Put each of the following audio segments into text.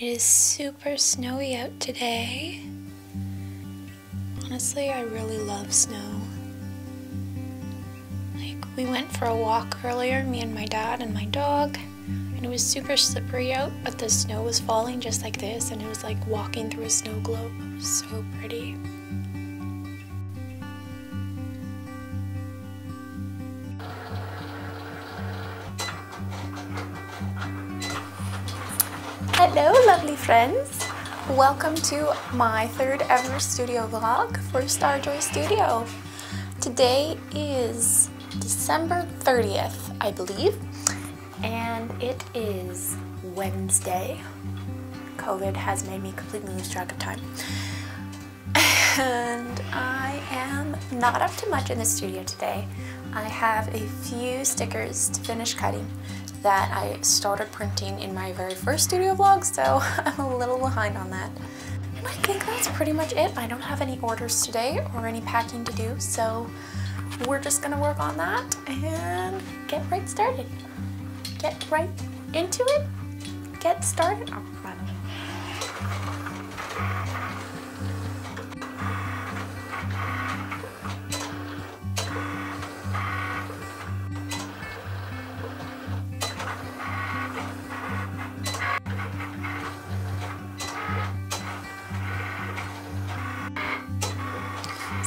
It is super snowy out today. Honestly, I really love snow. Like, we went for a walk earlier, me and my dad and my dog, and it was super slippery out, but the snow was falling just like this, and it was like walking through a snow globe. So pretty. Hello, lovely friends. Welcome to my third ever studio vlog for Starjoy Studio. Today is December 30th, I believe, and it is Wednesday. COVID has made me completely lose track of time. And I am not up to much in the studio today. I have a few stickers to finish cutting that I started printing in my very first studio vlog, so I'm a little behind on that. And I think that's pretty much it. I don't have any orders today or any packing to do, so we're just gonna work on that and get right started. Get right into it, get started.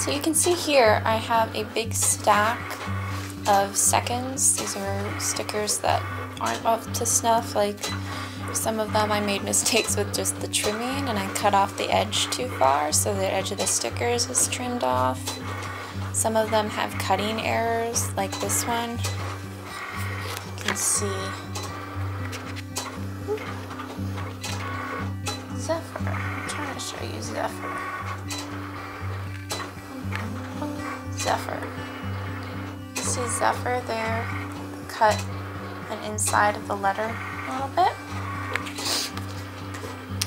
So you can see here I have a big stack of seconds. These are stickers that aren't up to snuff. Like some of them I made mistakes with just the trimming and I cut off the edge too far so the edge of the stickers is trimmed off. Some of them have cutting errors like this one. You can see Zephyr. I'm trying to show you Zephyr. Zephyr. You see Zephyr there, cut an inside of the letter a little bit.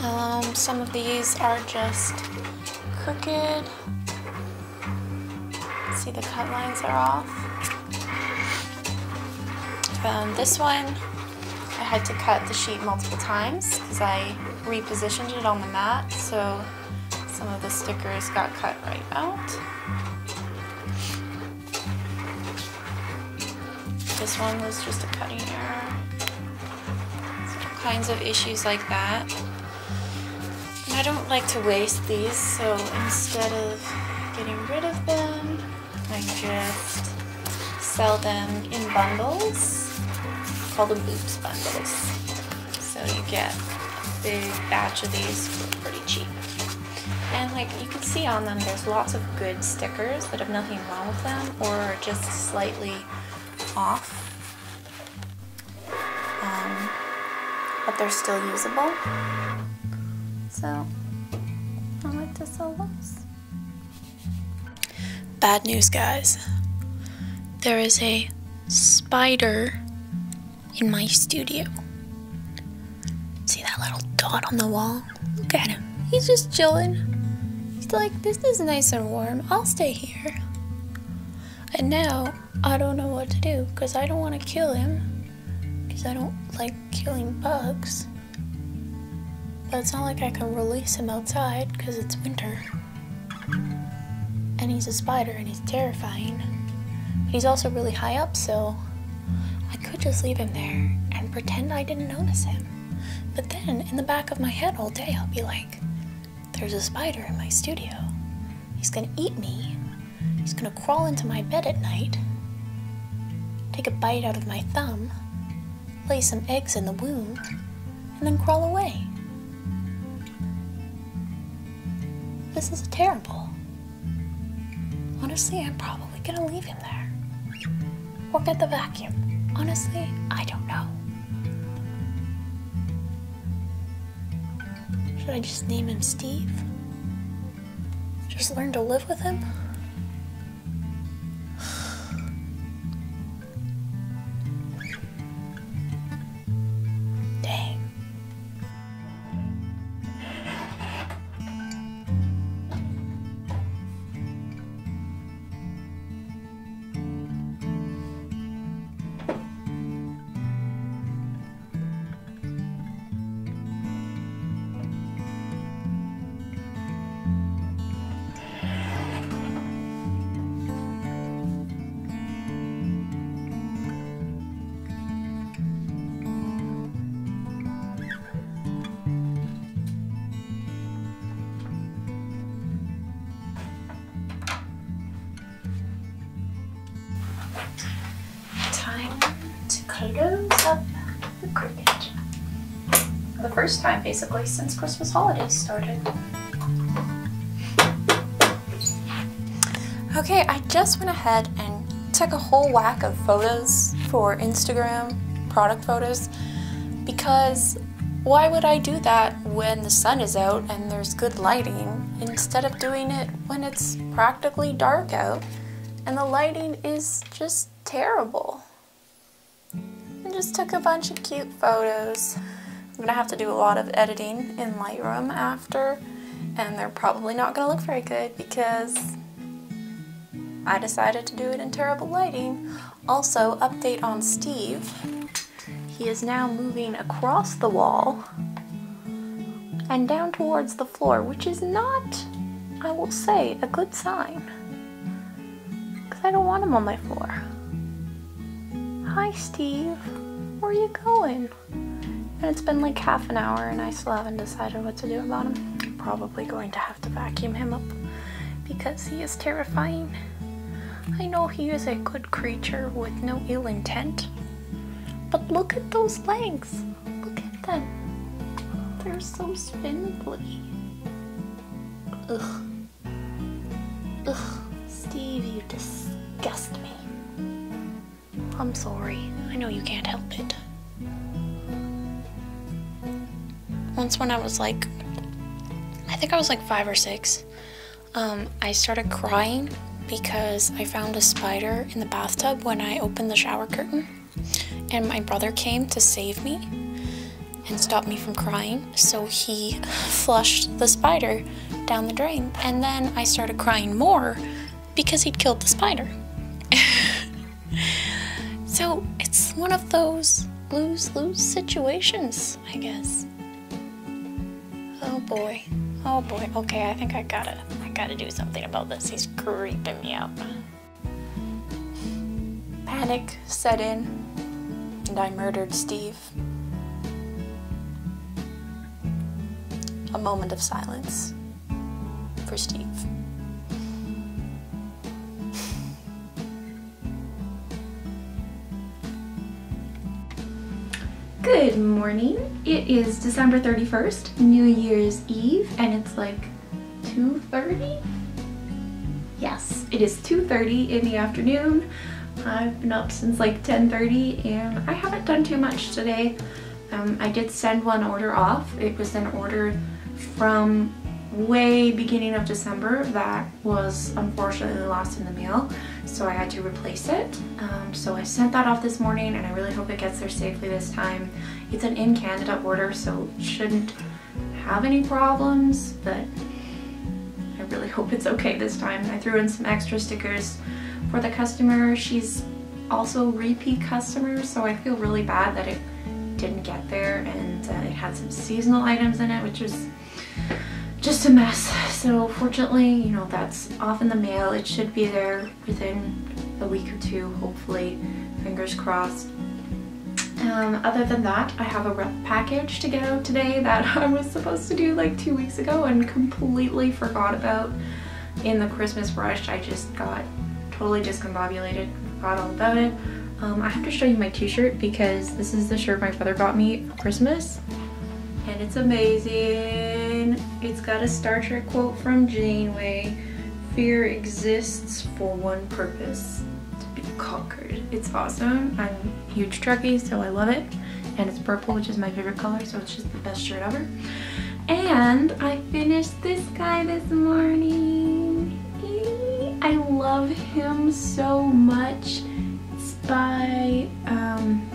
Um, some of these are just crooked. See the cut lines are off. Um, this one, I had to cut the sheet multiple times because I repositioned it on the mat, so some of the stickers got cut right out. This one was just a cutting error. All kinds of issues like that. And I don't like to waste these, so instead of getting rid of them, I just sell them in bundles. Call them Boops bundles. So you get a big batch of these for pretty cheap. And like you can see on them, there's lots of good stickers that have nothing wrong with them or just slightly off. Um, but they're still usable. So I like to sell those. Bad news, guys. There is a spider in my studio. See that little dot on the wall? Look at him. He's just chilling. He's like, this is nice and warm. I'll stay here. And now I don't know what to do because I don't want to kill him because I don't like killing bugs. But it's not like I can release him outside because it's winter. And he's a spider and he's terrifying. He's also really high up, so I could just leave him there and pretend I didn't notice him. But then in the back of my head all day, I'll be like, there's a spider in my studio. He's gonna eat me. He's gonna crawl into my bed at night, take a bite out of my thumb, lay some eggs in the wound, and then crawl away. This is terrible. Honestly, I'm probably gonna leave him there. Or get the vacuum. Honestly, I don't know. Should I just name him Steve? Just learn to live with him? First time basically since Christmas holidays started. Okay, I just went ahead and took a whole whack of photos for Instagram, product photos, because why would I do that when the sun is out and there's good lighting instead of doing it when it's practically dark out and the lighting is just terrible? I just took a bunch of cute photos. I'm gonna have to do a lot of editing in Lightroom after and they're probably not gonna look very good because I decided to do it in terrible lighting. Also, update on Steve. He is now moving across the wall and down towards the floor, which is not, I will say, a good sign. Because I don't want him on my floor. Hi, Steve. Where are you going? And it's been like half an hour and I still haven't decided what to do about him. I'm probably going to have to vacuum him up because he is terrifying. I know he is a good creature with no ill intent. But look at those legs. Look at them. They're so spindly. Ugh. Ugh. Steve, you disgust me. I'm sorry. I know you can't help it. Once when I was like, I think I was like five or six, um, I started crying because I found a spider in the bathtub when I opened the shower curtain. And my brother came to save me and stop me from crying. So he flushed the spider down the drain. And then I started crying more because he'd killed the spider. so it's one of those lose lose situations, I guess. Oh boy. Oh boy. Okay, I think I gotta I gotta do something about this. He's creeping me out. Panic set in, and I murdered Steve. A moment of silence for Steve. Good morning. It is December 31st, New Year's Eve, and it's like 2.30? Yes, it is 2.30 in the afternoon. I've been up since like 10.30 and I haven't done too much today. Um, I did send one order off. It was an order from way beginning of December that was unfortunately lost in the mail so I had to replace it. Um, so I sent that off this morning and I really hope it gets there safely this time. It's an in Canada order so shouldn't have any problems but I really hope it's okay this time. I threw in some extra stickers for the customer. She's also repeat customer, so I feel really bad that it didn't get there and uh, it had some seasonal items in it, which was just a mess. So fortunately, you know, that's off in the mail. It should be there within a week or two, hopefully. Fingers crossed. Um, other than that, I have a rep package to get out today that I was supposed to do like two weeks ago and completely forgot about in the Christmas rush. I just got totally discombobulated, forgot all about it. Um, I have to show you my t-shirt because this is the shirt my brother got me for Christmas and it's amazing. It's got a Star Trek quote from Janeway. Fear exists for one purpose, to be conquered. It's awesome. I'm huge Trekkie, so I love it. And it's purple, which is my favorite color, so it's just the best shirt ever. And I finished this guy this morning. I love him so much. It's by, um,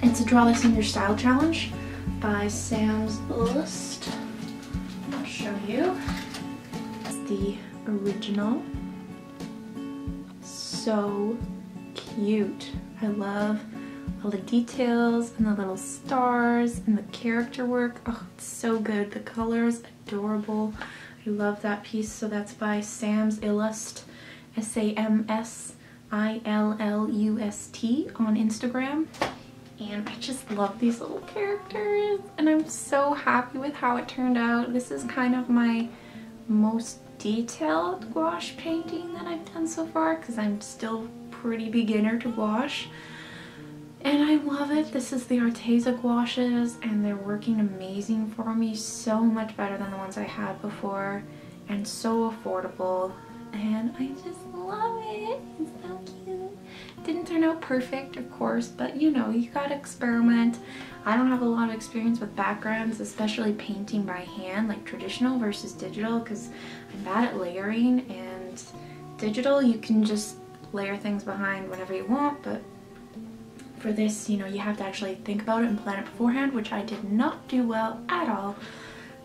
it's a Draw This in Your Style Challenge by Sam's Illust. Show you. It's the original. So cute. I love all the details and the little stars and the character work. Oh, it's so good. The colors, adorable. I love that piece. So that's by Sam's Illust, S-A-M-S-I-L-L-U-S-T on Instagram. And I just love these little characters and I'm so happy with how it turned out. This is kind of my most detailed gouache painting that I've done so far because I'm still pretty beginner to gouache. And I love it. This is the Arteza gouaches and they're working amazing for me. So much better than the ones I had before and so affordable. And I just love it. It's. Didn't turn out perfect, of course, but you know, you gotta experiment. I don't have a lot of experience with backgrounds, especially painting by hand, like traditional versus digital, because I'm bad at layering and digital you can just layer things behind whenever you want, but for this, you know, you have to actually think about it and plan it beforehand, which I did not do well at all.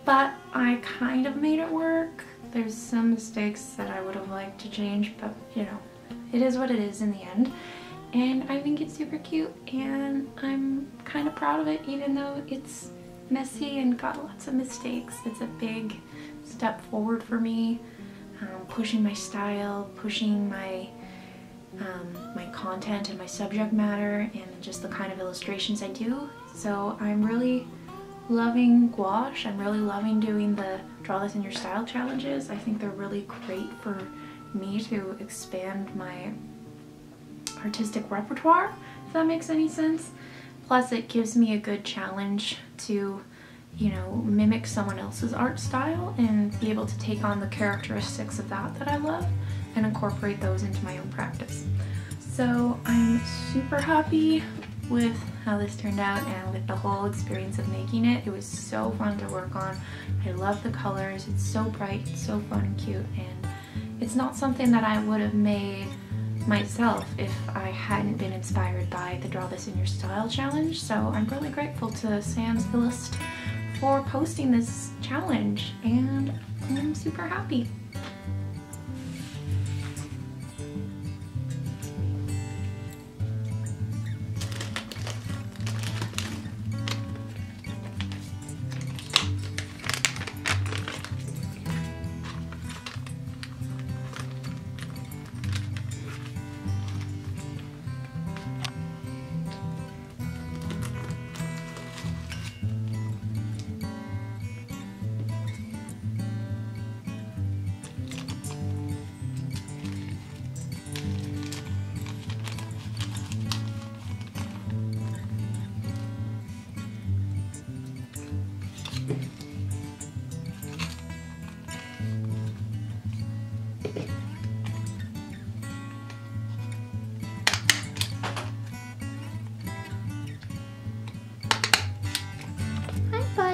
But I kind of made it work. There's some mistakes that I would have liked to change, but you know, it is what it is in the end. And I think it's super cute and I'm kind of proud of it even though it's messy and got lots of mistakes. It's a big step forward for me, um, pushing my style, pushing my um, my content and my subject matter and just the kind of illustrations I do. So I'm really loving gouache. I'm really loving doing the Draw This in Your Style challenges. I think they're really great for me to expand my artistic repertoire, if that makes any sense. Plus it gives me a good challenge to, you know, mimic someone else's art style and be able to take on the characteristics of that that I love and incorporate those into my own practice. So I'm super happy with how this turned out and with the whole experience of making it. It was so fun to work on. I love the colors. It's so bright, so fun and cute and it's not something that I would have made myself if I hadn't been inspired by the Draw This in Your Style challenge. So I'm really grateful to Sam's Illust for posting this challenge and I'm super happy.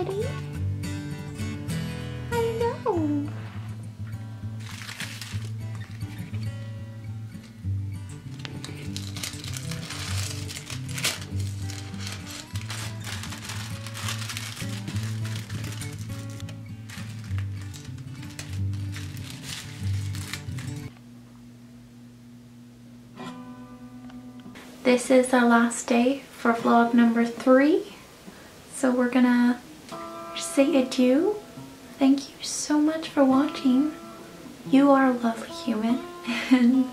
Buddy. This is our last day for vlog number three. So we're gonna say adieu. Thank you so much for watching. You are a lovely human and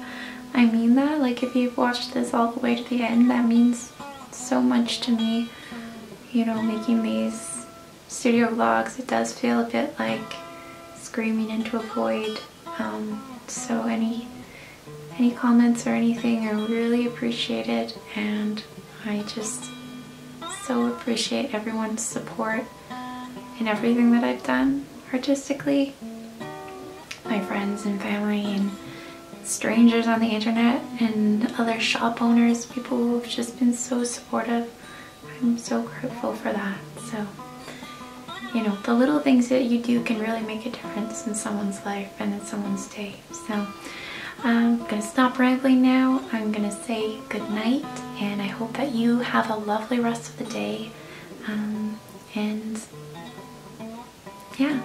I mean that. Like if you've watched this all the way to the end, that means so much to me. You know, making these studio vlogs, it does feel a bit like screaming into a void. Um, so any any comments or anything are really appreciated and I just so appreciate everyone's support in everything that I've done artistically. My friends and family and strangers on the internet and other shop owners, people who've just been so supportive. I'm so grateful for that. So, you know, the little things that you do can really make a difference in someone's life and in someone's day. So, I'm gonna stop rambling now. I'm gonna say good night and I hope that you have a lovely rest of the day. Um, and yeah.